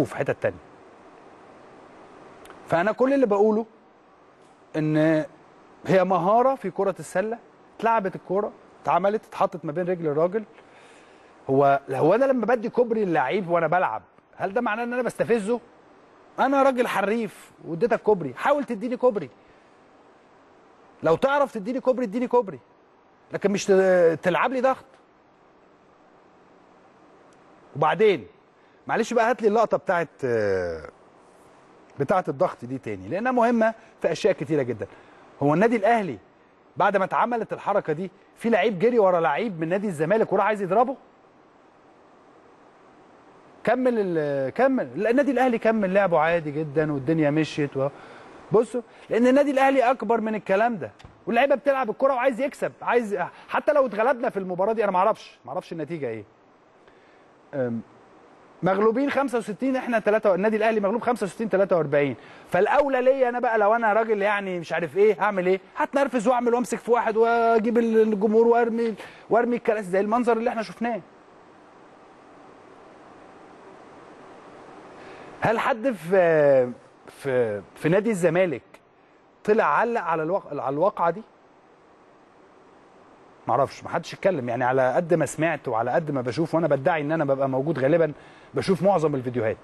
في حتة تانية. فأنا كل اللي بقوله إن هي مهارة في كرة السلة اتلعبت الكورة اتعملت اتحطت ما بين رجل الراجل. هو هو أنا لما بدي كوبري للعيب وأنا بلعب هل ده معناه إن أنا بستفزه؟ أنا راجل حريف واديتك كوبري حاول تديني كوبري. لو تعرف تديني كوبري اديني كوبري. لكن مش تلعب لي ضغط. وبعدين معلش بقى هات لي اللقطة بتاعت آه، بتاعت الضغط دي تاني لأنها مهمة في أشياء كتيرة جدا. هو النادي الأهلي بعد ما اتعملت الحركة دي في لعيب جري ورا لعيب من نادي الزمالك وراح عايز يضربه؟ كمل كمل. النادي الأهلي كمل لعبه عادي جدا والدنيا مشيت و... بصوا لأن النادي الأهلي أكبر من الكلام ده واللعيبة بتلعب الكرة وعايز يكسب عايز حتى لو اتغلبنا في المباراة دي أنا ما أعرفش ما أعرفش النتيجة إيه. مغلوبين 65 إحنا 3 النادي الأهلي مغلوب 65 43 فالأولى ليا أنا بقى لو أنا راجل يعني مش عارف إيه هعمل إيه؟ هتنرفز وأعمل وأمسك في واحد وأجيب الجمهور وأرمي وأرمي الكراسي زي المنظر اللي إحنا شفناه. هل حد في في في نادي الزمالك طلع علق على الواقع على الواقعة دي؟ معرفش ما حدش اتكلم يعني على قد ما سمعت وعلى قد ما بشوف وأنا بدعي إن أنا ببقى موجود غالبا بشوف معظم الفيديوهات.